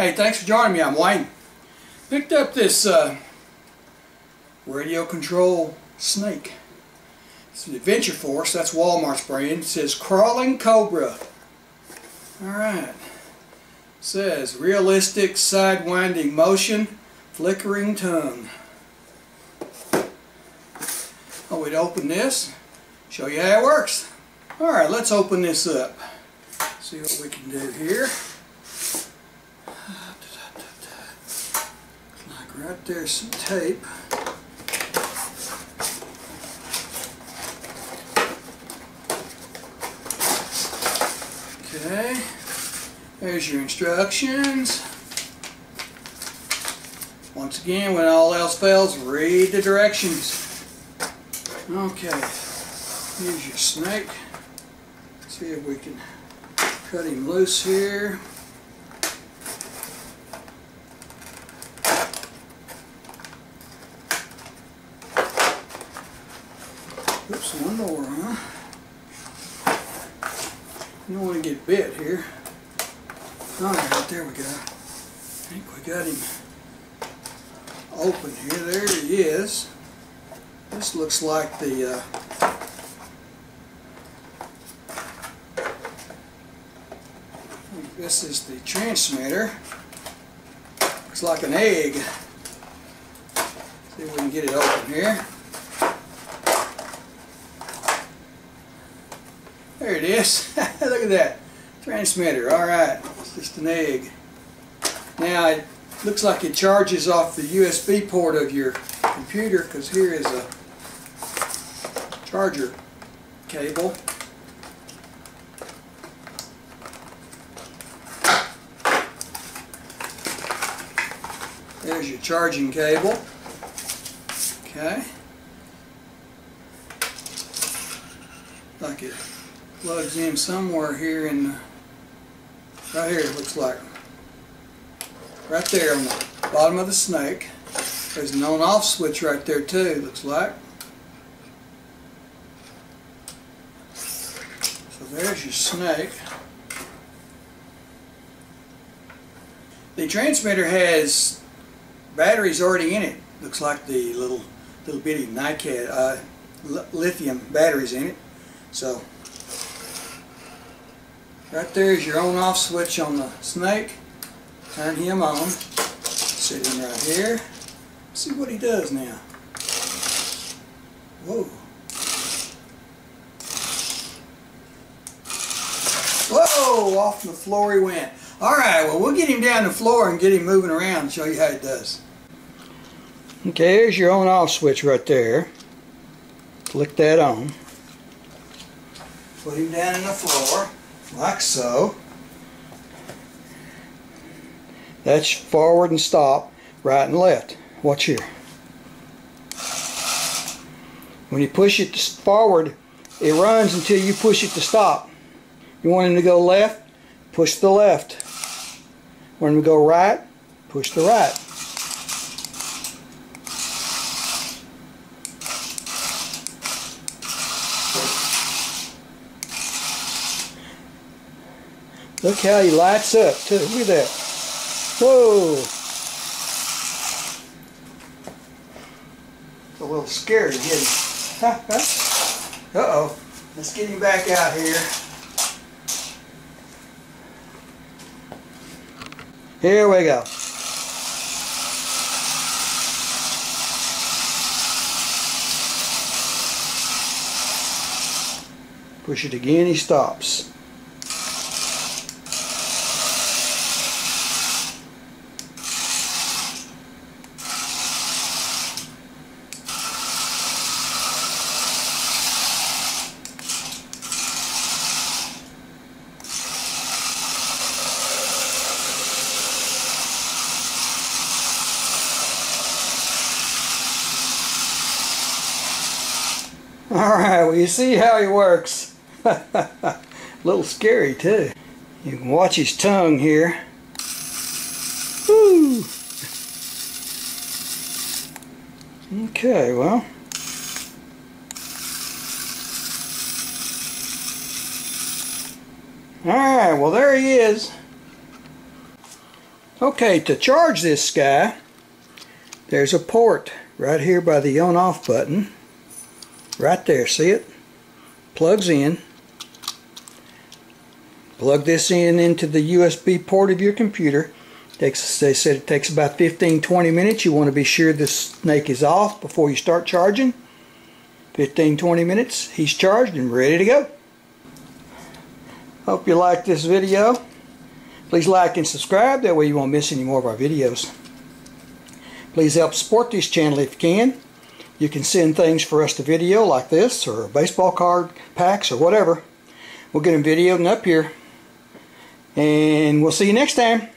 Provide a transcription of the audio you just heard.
Hey, thanks for joining me. I'm Wayne. Picked up this uh, radio control snake. It's an Adventure Force. That's Walmart's brand. It says Crawling Cobra. Alright. says realistic sidewinding motion, flickering tongue. Oh, we'd open this, show you how it works. Alright, let's open this up. See what we can do here. Like right there's some tape. Okay, there's your instructions. Once again, when all else fails, read the directions. Okay, here's your snake. See if we can cut him loose here. Oops, one more, huh? You don't want to get bit here. Alright, there we go. I think we got him open here. There he is. This looks like the uh, this is the transmitter. Looks like an egg. See if we can get it open here. There it is. Look at that. Transmitter. Alright. It's just an egg. Now it looks like it charges off the USB port of your computer because here is a charger cable. There's your charging cable. Okay. Like it plugs in somewhere here in the, right here it looks like. Right there on the bottom of the snake. There's an on off switch right there too, looks like. So there's your snake. The transmitter has batteries already in it. Looks like the little little bitty NiCad uh, lithium batteries in it. So right there is your on off switch on the snake. Turn him on. Sitting right here. See what he does now. Whoa. Whoa! Off the floor he went. Alright, well we'll get him down the floor and get him moving around and show you how it does. Okay, here's your on off switch right there. Click that on. Put him down in the floor, like so. That's forward and stop, right and left. Watch here. When you push it forward, it runs until you push it to stop. You want him to go left, push the left. When we go right, push the right. Look how he lights up too. Look at that. Whoa! It's a little scared scary getting. Uh-oh. Let's get him back out here. Here we go. Push it again, he stops. Alright, well you see how he works. A little scary too. You can watch his tongue here. Woo! Okay, well. Alright, well there he is. Okay, to charge this guy, there's a port right here by the on off button. Right there, see it? Plugs in. Plug this in into the USB port of your computer. Takes, they said it takes about 15-20 minutes. You want to be sure the snake is off before you start charging. 15-20 minutes, he's charged and ready to go. Hope you like this video. Please like and subscribe, that way you won't miss any more of our videos. Please help support this channel if you can. You can send things for us to video like this, or baseball card packs, or whatever. We'll get them videoed and up here. And we'll see you next time.